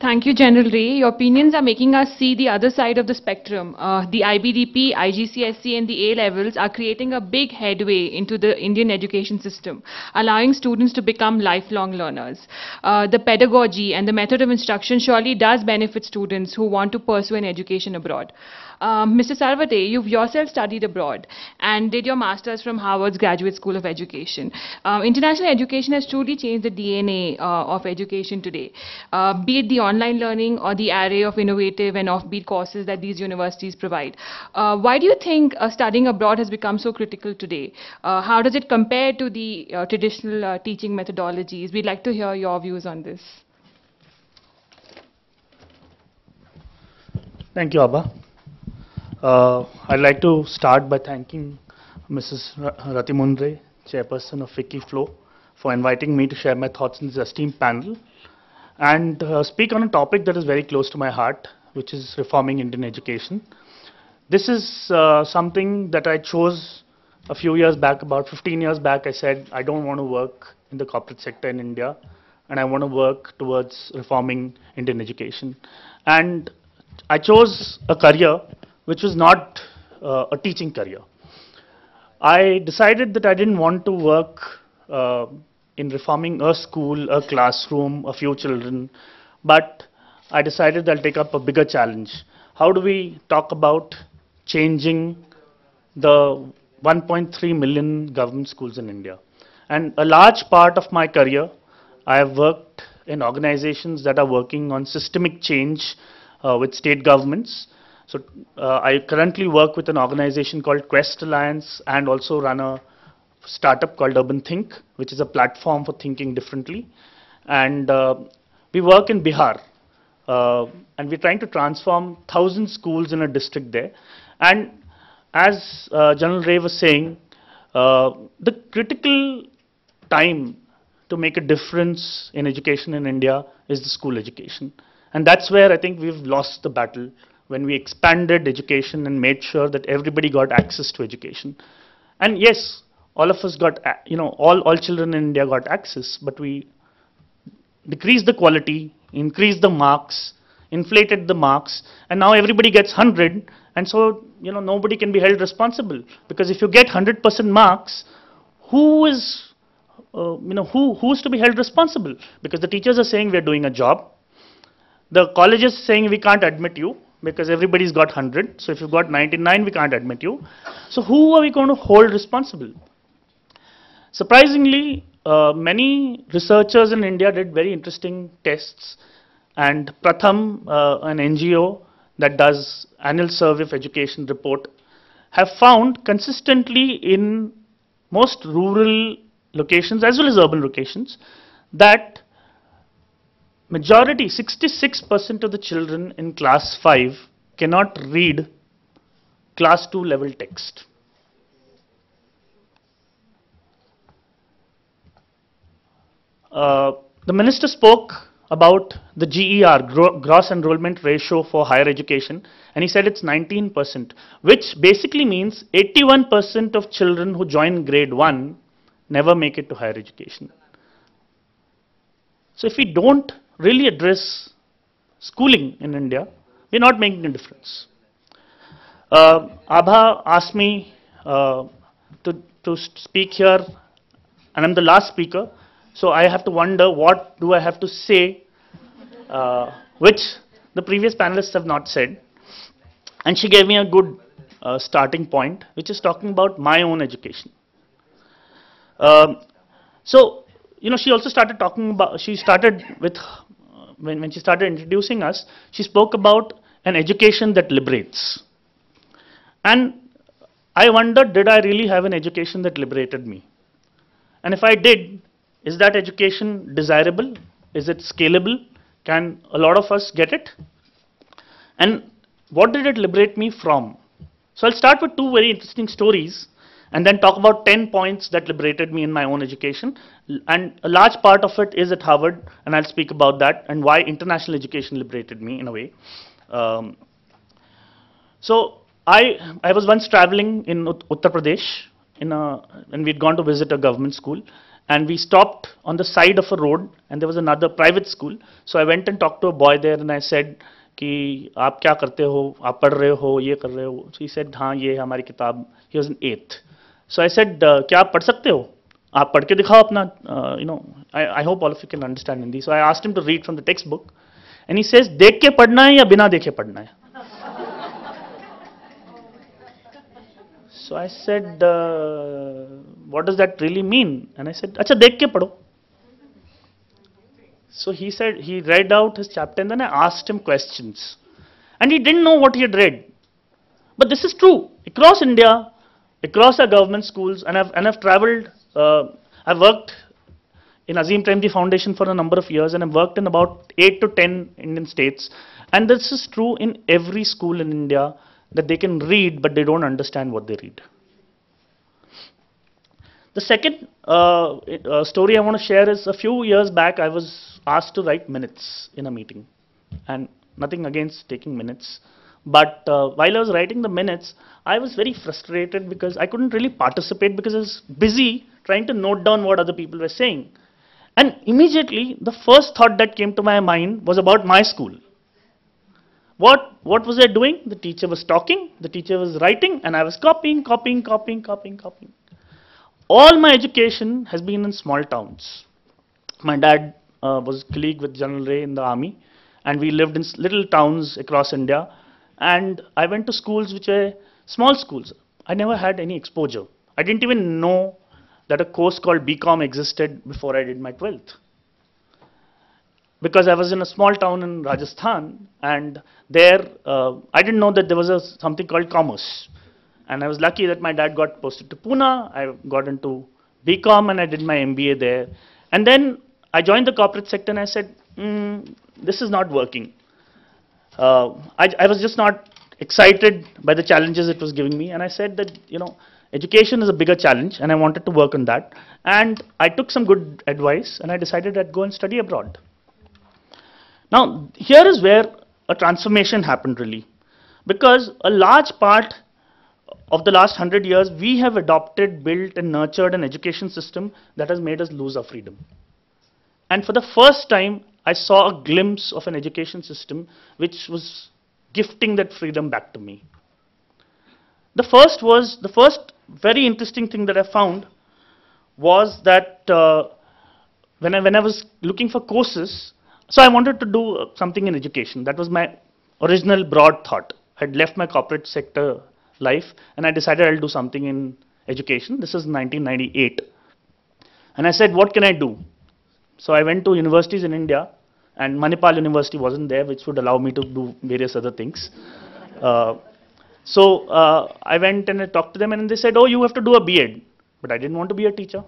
Thank you, General Ray. Your opinions are making us see the other side of the spectrum. Uh, the IBDP, IGCSE, and the A levels are creating a big headway into the Indian education system, allowing students to become lifelong learners. Uh, the pedagogy and the method of instruction surely does benefit students who want to pursue an education abroad. Um, Mr. Sarwate, you've yourself studied abroad and did your master's from Harvard's Graduate School of Education. Um, international education has truly changed the DNA uh, of education today, uh, be it the online learning or the array of innovative and offbeat courses that these universities provide. Uh, why do you think uh, studying abroad has become so critical today? Uh, how does it compare to the uh, traditional teaching methodologies? We'd like to hear your views on this. Thank you, Abha. Uh, I'd like to start by thanking Mrs. Ra- Ratimundre, chairperson of FICCI FLO, for inviting me to share my thoughts in this esteemed panel and uh, speak on a topic that is very close to my heart, which is reforming Indian education. This is uh, something that I chose a few years back, about 15 years back. I said, I don't want to work in the corporate sector in India, and I want to work towards reforming Indian education. And I chose a career which was not uh, a teaching career. I decided that I didn't want to work uh, in reforming a school, a classroom, a few children, but I decided I'll take up a bigger challenge. How do we talk about changing the 1.3 million government schools in India? And a large part of my career, I have worked in organizations that are working on systemic change uh, with state governments. So uh, I currently work with an organization called Quest Alliance and also run a startup called Urban Think, which is a platform for thinking differently. And uh, we work in Bihar, uh, and we're trying to transform 1,000 schools in a district there. And as uh, General Ray was saying, uh, the critical time to make a difference in education in India is the school education. And that's where I think we've lost the battle when we expanded education and made sure that everybody got access to education. And yes, all of us got, you know, all, all children in India got access, but we decreased the quality, increased the marks, inflated the marks, and now everybody gets 100, and so, you know, nobody can be held responsible. Because if you get 100% marks, who is, uh, you know, who, who's to be held responsible? Because the teachers are saying we're doing a job, the college is saying we can't admit you because everybody's got 100. So if you've got 99, we can't admit you. So who are we going to hold responsible? Surprisingly, uh, many researchers in India did very interesting tests, and Pratham, uh, an NGO that does annual survey of education report, have found consistently in most rural locations as well as urban locations that majority 66% of the children in class 5 cannot read class 2 level text Uh, the minister spoke about the GER, gro- gross enrollment ratio for higher education, and he said it's 19%, which basically means 81% of children who join grade 1 never make it to higher education. So if we don't really address schooling in India, we're not making a difference. Uh, Abha asked me uh, to, to speak here, and I'm the last speaker, so I have to wonder what do I have to say, uh, which the previous panelists have not said. And she gave me a good uh, starting point, which is talking about my own education. Um, so, you know, she also started talking about, she started with, uh, when, when she started introducing us, she spoke about an education that liberates. And I wondered, did I really have an education that liberated me? And if I did, is that education desirable? Is it scalable? Can a lot of us get it? And what did it liberate me from? So I'll start with two very interesting stories and then talk about 10 points that liberated me in my own education. L- And a large part of it is at Harvard, and I'll speak about that and why international education liberated me in a way. Um, so I, I was once traveling in Ut- Uttar Pradesh, in a, and we'd gone to visit a government school, and we stopped on the side of a road and there was another private school. So I went and talked to a boy there and I said कि आप क्या करते हो आप पढ़ रहे हो ये कर रहे हो so he said हाँ ये है हमारी किताब he was in eighth so I said क्या आप पढ़ सकते हो आप पढ़ के दिखाओ अपना you know I hope all of you can understand Hindi so I asked him to read from the textbook and he says देख के पढ़ना है या बिना देखे पढ़ना है so I said what does that really mean and I said अच्छा देख के पढ़ो so he said he read out his chapter and then I asked him questions. And he didn't know what he had read. But this is true. Across across our government schools, and I've, and I've traveled, uh, I've worked in Azim Premji Foundation for a number of years and I've worked in about 8 to 10 Indian states. And this is true in every school in India that they can read but they don't understand what they read. The second uh, uh, story I want to share is a few years back I was asked to write minutes in a meeting and nothing against taking minutes. But uh, while I was writing the minutes, I was very frustrated because I couldn't really participate because I was busy trying to note down what other people were saying. And immediately, the first thought that came to my mind was about my school. What, what was I doing? The teacher was talking, the teacher was writing, and I was copying, copying, copying, copying, copying. All my education has been in small towns. My dad uh, was a colleague with General Ray in the army, and we lived in little towns across India. And I went to schools which were small schools. I never had any exposure. I didn't even know that a course called BCom existed before I did my 12th because I was in a small town in Rajasthan, and there uh, I didn't know that there was a, something called commerce. And I was lucky that my dad got posted to Pune. I got into BCom and I did my MBA there. And then I joined the corporate sector and I said, mm, this is not working. Uh, I, I was just not excited by the challenges it was giving me. And I said that, you know, education is a bigger challenge and I wanted to work on that. And I took some good advice and I decided I'd go and study abroad. Now, here is where a transformation happened really. Because a large part of the last hundred years, we have adopted, built, and nurtured an education system that has made us lose our freedom. And for the first time, I saw a glimpse of an education system which was gifting that freedom back to me. The first was, the first very interesting thing that I found was that uh, when, I, when I was looking for courses, so I wanted to do uh, something in education. That was my original broad thought. I'd left my corporate sector life and I decided I'll do something in education. This is 1998. And I said, what can I do? So I went to universities in India and Manipal University wasn't there, which would allow me to do various other things. Uh, so uh, I went and I talked to them and they said, oh, you have to do a B.Ed. But I didn't want to be a teacher.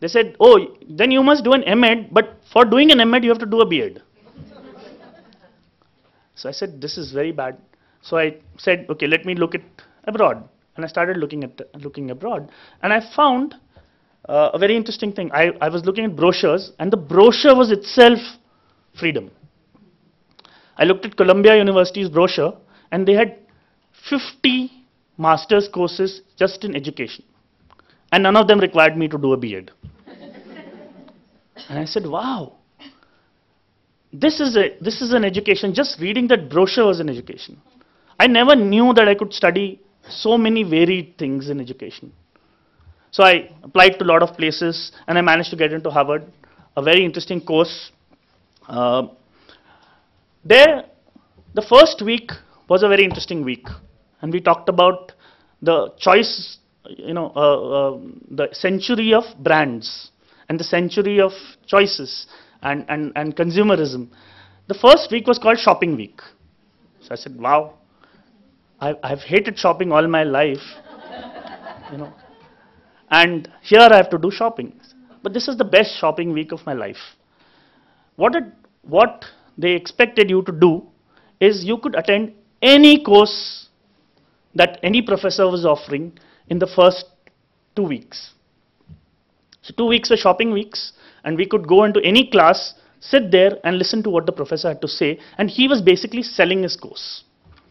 They said, oh, then you must do an MEd, but for doing an MEd, you have to do a B.Ed. so I said, this is very bad. So I said, okay, let me look at abroad. And I started looking at looking abroad. And I found uh, a very interesting thing. I, I was looking at brochures, and the brochure was itself freedom. I looked at Columbia University's brochure, and they had 50 master's courses just in education. And none of them required me to do a B.Ed. And I said, wow, this is, a, this is an education. Just reading that brochure was an education. I never knew that I could study so many varied things in education. So I applied to a lot of places and I managed to get into Harvard, a very interesting course. Uh, there, the first week was a very interesting week. And we talked about the choice, you know, uh, uh, the century of brands and the century of choices and, and, and consumerism. The first week was called Shopping Week. So I said, wow, I, I've hated shopping all my life, you know, and here I have to do shopping. But this is the best shopping week of my life. What, it, what they expected you to do is you could attend any course that any professor was offering in the first two weeks. So two weeks were shopping weeks, and we could go into any class, sit there and listen to what the professor had to say, and he was basically selling his course.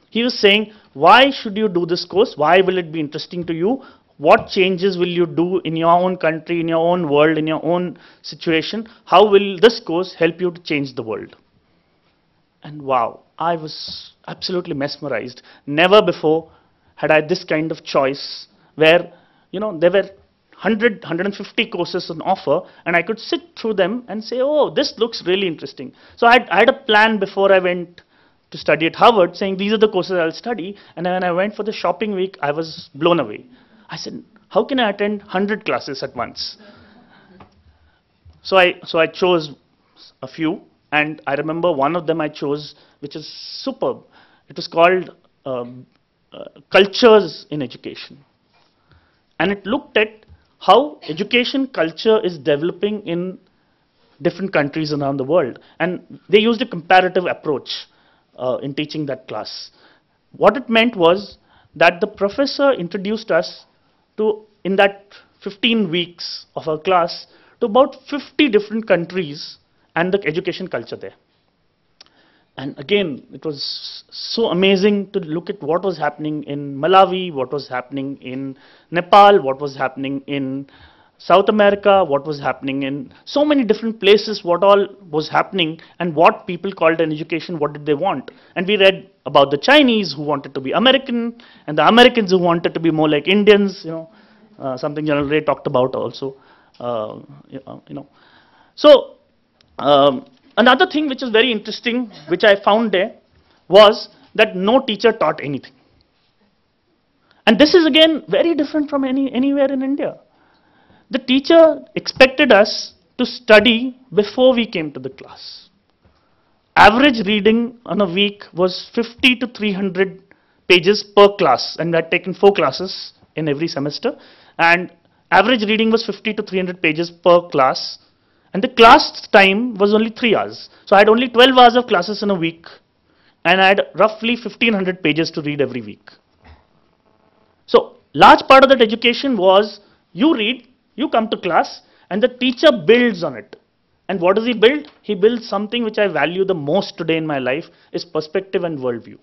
He was saying, why should you do this course? Why will it be interesting to you? What changes will you do in your own country, in your own world, in your own situation? How will this course help you to change the world? And wow, I was absolutely mesmerized. Never before had I this kind of choice where, you know, there were 100, 150 courses on offer, and I could sit through them and say, oh, this looks really interesting. So I had, I had a plan before I went to study at Harvard, saying these are the courses I'll study. And when I went for the shopping week, I was blown away. I said, how can I attend 100 classes at once? So I, so I chose a few, and I remember one of them I chose, which is superb. It was called um, uh, Cultures in Education. And it looked at how education culture is developing in different countries around the world. And they used a comparative approach uh, in teaching that class. What it meant was that the professor introduced us to, in that 15 weeks of our class, to about 50 different countries and the education culture there. And again, it was so amazing to look at what was happening in Malawi, what was happening in Nepal, what was happening in South America, what was happening in so many different places, what all was happening, and what people called an education, what did they want. And we read about the Chinese who wanted to be American, and the Americans who wanted to be more like Indians, you know, uh, something General Ray talked about also, uh, you know. So, um, Another thing which is very interesting, which I found there, was that no teacher taught anything. And this is again very different from any, anywhere in India. The teacher expected us to study before we came to the class. Average reading on a week was 50 to 300 pages per class, and we had taken four classes in every semester. And average reading was 50 to 300 pages per class and the class time was only 3 hours. So I had only 12 hours of classes in a week. And I had roughly 1500 pages to read every week. So large part of that education was you read, you come to class, and the teacher builds on it. And what does he build? He builds something which I value the most today in my life is perspective and worldview.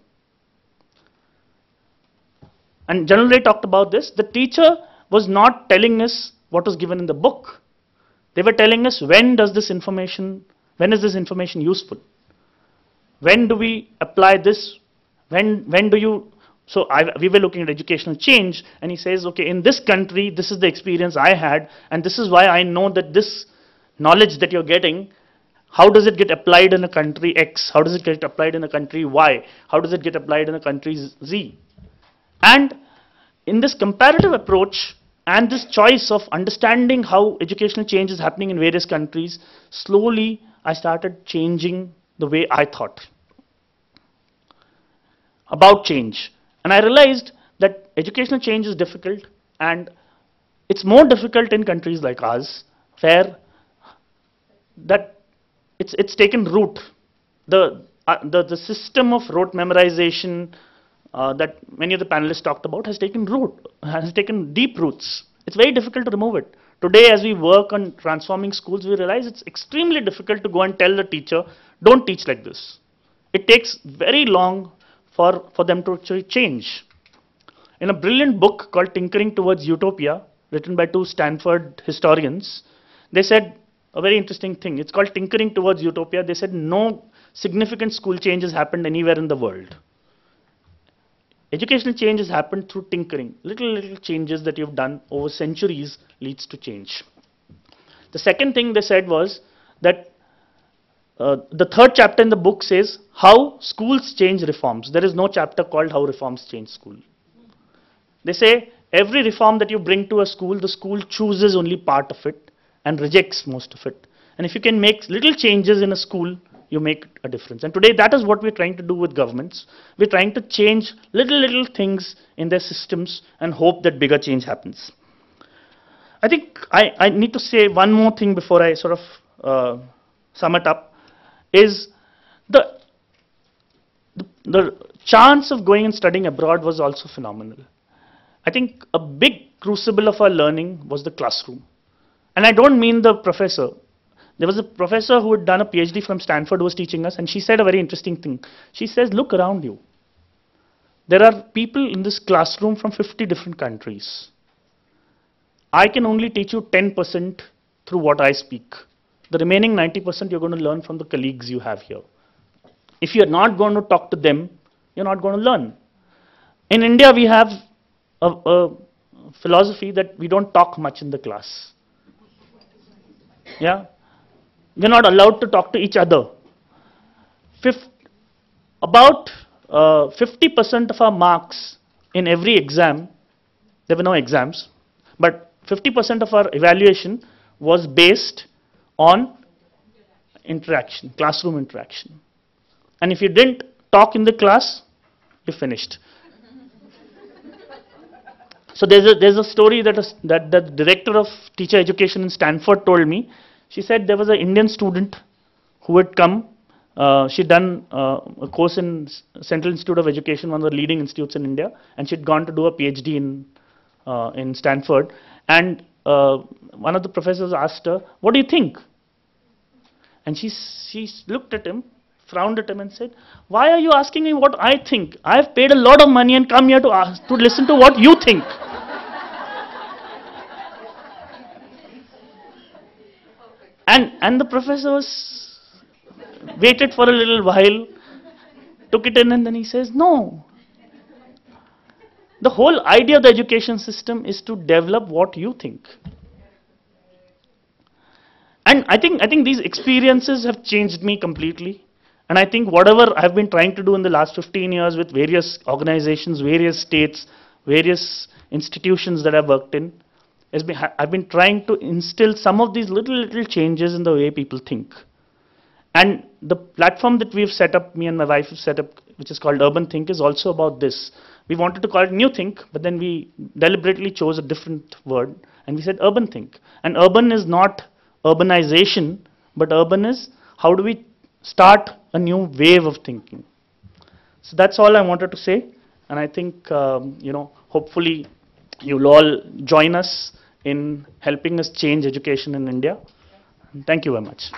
And General Ray talked about this. The teacher was not telling us what was given in the book. They were telling us when does this information, when is this information useful? When do we apply this? When, when do you, so I, we were looking at educational change and he says, okay, in this country, this is the experience I had and this is why I know that this knowledge that you're getting, how does it get applied in a country X? How does it get applied in a country Y? How does it get applied in a country Z? And in this comparative approach, and this choice of understanding how educational change is happening in various countries, slowly I started changing the way I thought about change. And I realized that educational change is difficult and it's more difficult in countries like ours where that it's, it's taken root. The, uh, the, the system of rote memorization, uh, that many of the panelists talked about has taken root, has taken deep roots. It's very difficult to remove it. Today, as we work on transforming schools, we realize it's extremely difficult to go and tell the teacher, don't teach like this. It takes very long for, for them to actually change. In a brilliant book called Tinkering Towards Utopia, written by two Stanford historians, they said a very interesting thing. It's called Tinkering Towards Utopia. They said no significant school changes happened anywhere in the world. Educational change has happened through tinkering. Little, little changes that you've done over centuries leads to change. The second thing they said was that uh, the third chapter in the book says how schools change reforms. There is no chapter called how reforms change school. They say every reform that you bring to a school, the school chooses only part of it and rejects most of it. And if you can make little changes in a school, you make a difference. And today that is what we're trying to do with governments. We're trying to change little, little things in their systems and hope that bigger change happens. I think I, I need to say one more thing before I sort of uh, sum it up, is the, the, the chance of going and studying abroad was also phenomenal. I think a big crucible of our learning was the classroom. And I don't mean the professor. There was a professor who had done a PhD from Stanford who was teaching us, and she said a very interesting thing. She says, Look around you. There are people in this classroom from 50 different countries. I can only teach you 10% through what I speak. The remaining 90% you're going to learn from the colleagues you have here. If you're not going to talk to them, you're not going to learn. In India, we have a, a philosophy that we don't talk much in the class. Yeah? We're not allowed to talk to each other. Fif about 50% uh, of our marks in every exam, there were no exams, but 50% of our evaluation was based on interaction, classroom interaction. And if you didn't talk in the class, you finished. So there's a, there's a story that, is, that the director of teacher education in Stanford told me. She said there was an Indian student who had come. Uh, she'd done uh, a course in Central Institute of Education, one of the leading institutes in India, and she'd gone to do a PhD in, uh, in Stanford. And uh, one of the professors asked her, What do you think? And she, she looked at him, frowned at him, and said, Why are you asking me what I think? I've paid a lot of money and come here to, ask, to listen to what you think. And, and the professor was, waited for a little while, took it in, and then he says, No. The whole idea of the education system is to develop what you think. And I think, I think these experiences have changed me completely. And I think whatever I've been trying to do in the last 15 years with various organizations, various states, various institutions that I've worked in, has been, I've been trying to instill some of these little, little changes in the way people think. And the platform that we've set up, me and my wife have set up, which is called Urban Think, is also about this. We wanted to call it New Think, but then we deliberately chose a different word, and we said Urban Think. And urban is not urbanization, but urban is how do we start a new wave of thinking. So that's all I wanted to say, and I think um, you know hopefully you'll all join us in helping us change education in India. Thank you very much.